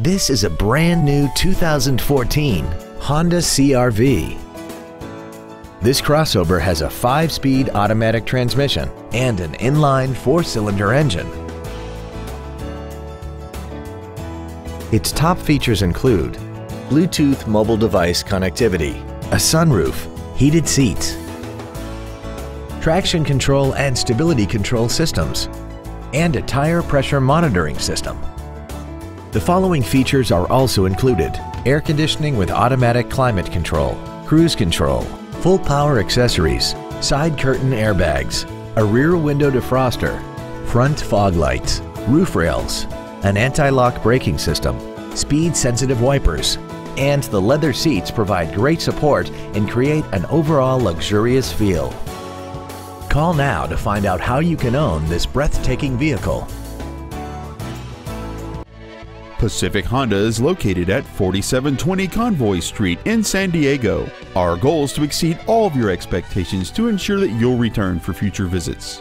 This is a brand new 2014 Honda CRV. This crossover has a 5-speed automatic transmission and an inline 4-cylinder engine. Its top features include Bluetooth mobile device connectivity, a sunroof, heated seats, traction control and stability control systems, and a tire pressure monitoring system. The following features are also included. Air conditioning with automatic climate control, cruise control, full power accessories, side curtain airbags, a rear window defroster, front fog lights, roof rails, an anti-lock braking system, speed-sensitive wipers, and the leather seats provide great support and create an overall luxurious feel. Call now to find out how you can own this breathtaking vehicle. Pacific Honda is located at 4720 Convoy Street in San Diego. Our goal is to exceed all of your expectations to ensure that you'll return for future visits.